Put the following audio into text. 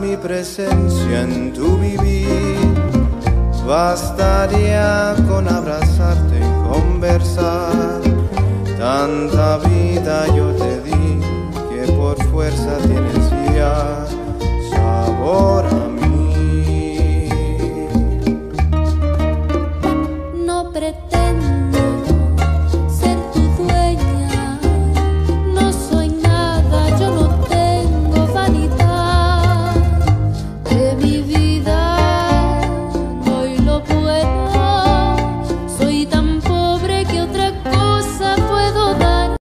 mi presencia en tu vivir. Bastaría con abrazarte y conversar. Tanta vida yo